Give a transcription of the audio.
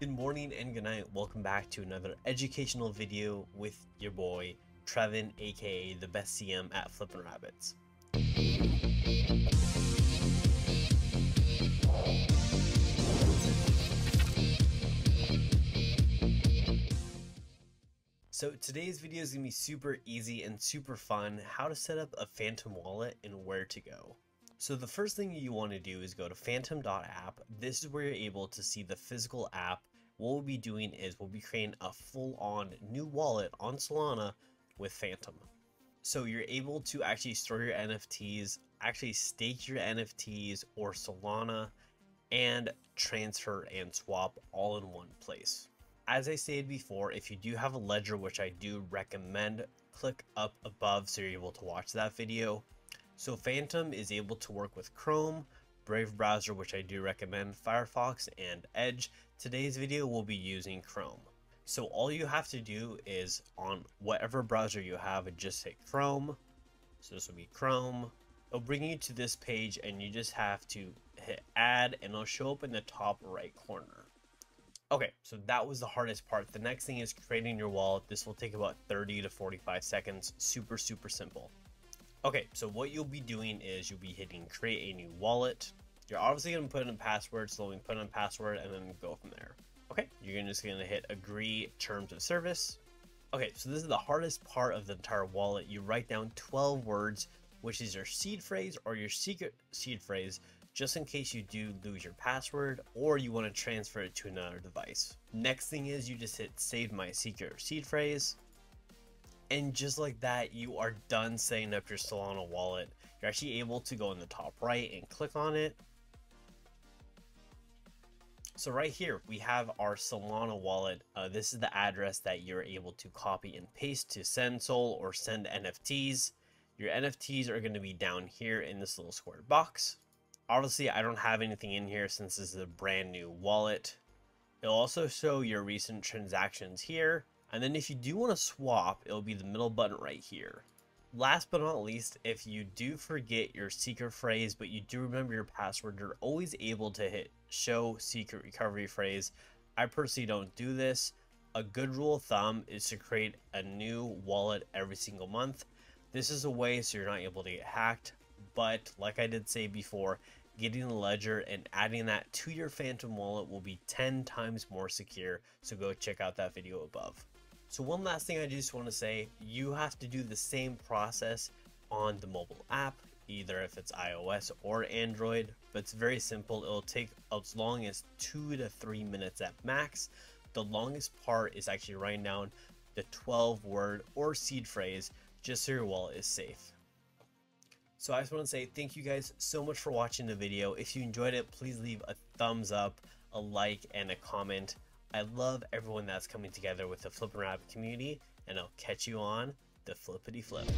Good morning and good night. Welcome back to another educational video with your boy Trevin, aka the best CM at Flippin' Rabbits. So today's video is going to be super easy and super fun, how to set up a Phantom wallet and where to go. So the first thing you want to do is go to phantom.app. This is where you're able to see the physical app. What we'll be doing is we'll be creating a full-on new wallet on Solana with Phantom. So you're able to actually store your NFTs, actually stake your NFTs or Solana, and transfer and swap all in one place. As I stated before, if you do have a ledger, which I do recommend, click up above so you're able to watch that video. So Phantom is able to work with Chrome, Brave browser, which I do recommend, Firefox, and Edge. Today's video will be using Chrome. So all you have to do is on whatever browser you have, just hit Chrome. So this will be Chrome. It'll bring you to this page and you just have to hit add and it'll show up in the top right corner. Okay, so that was the hardest part. The next thing is creating your wallet. This will take about 30 to 45 seconds. Super, super simple. Okay, so what you'll be doing is you'll be hitting create a new wallet. You're obviously going to put in a password, so we put in a password and then go from there. Okay, you're just going to hit agree terms of service. Okay, so this is the hardest part of the entire wallet. You write down 12 words, which is your seed phrase or your secret seed phrase just in case you do lose your password or you want to transfer it to another device. Next thing is you just hit save my secret seed phrase. And just like that, you are done setting up your Solana wallet. You're actually able to go in the top right and click on it. So right here, we have our Solana wallet. Uh, this is the address that you're able to copy and paste to send Sol or send NFTs. Your NFTs are going to be down here in this little square box. Obviously, I don't have anything in here since this is a brand new wallet. It'll also show your recent transactions here. And then if you do want to swap, it'll be the middle button right here. Last but not least, if you do forget your secret phrase, but you do remember your password, you're always able to hit show secret recovery phrase. I personally don't do this. A good rule of thumb is to create a new wallet every single month. This is a way so you're not able to get hacked, but like I did say before, getting a ledger and adding that to your Phantom wallet will be 10 times more secure, so go check out that video above. So one last thing I just want to say, you have to do the same process on the mobile app, either if it's iOS or Android, but it's very simple. It'll take as long as two to three minutes at max. The longest part is actually writing down the 12 word or seed phrase just so your wallet is safe. So I just want to say thank you guys so much for watching the video. If you enjoyed it, please leave a thumbs up, a like, and a comment. I love everyone that's coming together with the Flippin' Rabbit community, and I'll catch you on the flippity flip.